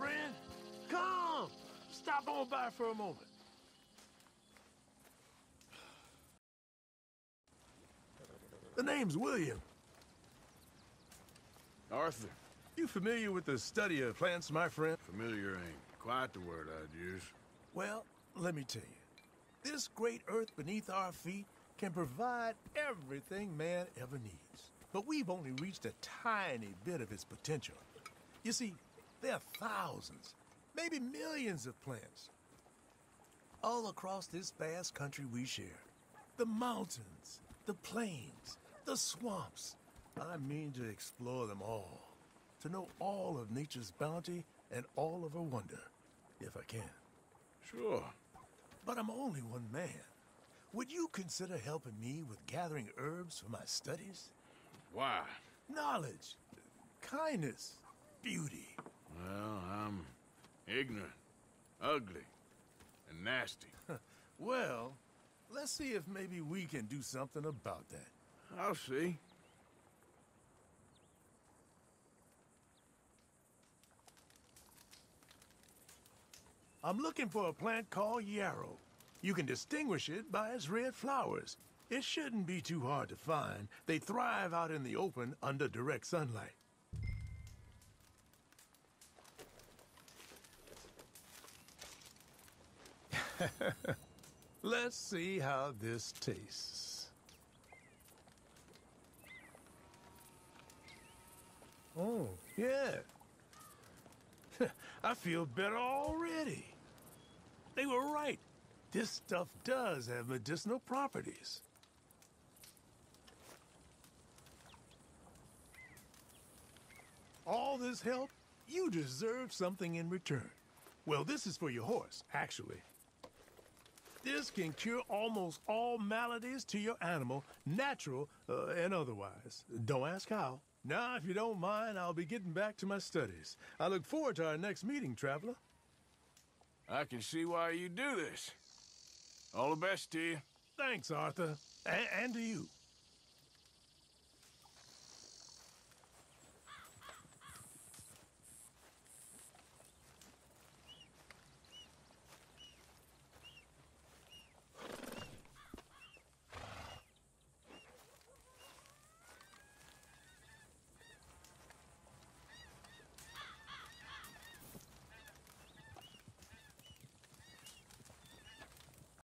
friend. Come, stop on by for a moment. The name's William. Arthur. You familiar with the study of plants, my friend? Familiar ain't quite the word I'd use. Well, let me tell you. This great earth beneath our feet can provide everything man ever needs. But we've only reached a tiny bit of its potential. You see, there are thousands, maybe millions of plants all across this vast country we share. The mountains, the plains, the swamps. I mean to explore them all, to know all of nature's bounty and all of her wonder, if I can. Sure. But I'm only one man. Would you consider helping me with gathering herbs for my studies? Why? Knowledge, kindness, beauty. Well, I'm ignorant, ugly, and nasty. Well, let's see if maybe we can do something about that. I'll see. I'm looking for a plant called yarrow. You can distinguish it by its red flowers. It shouldn't be too hard to find. They thrive out in the open under direct sunlight. Let's see how this tastes. Oh, yeah. I feel better already. They were right. This stuff does have medicinal properties. All this help, you deserve something in return. Well, this is for your horse, actually. This can cure almost all maladies to your animal, natural uh, and otherwise. Don't ask how. Now, if you don't mind, I'll be getting back to my studies. I look forward to our next meeting, traveler. I can see why you do this. All the best to you. Thanks, Arthur. A- and to you.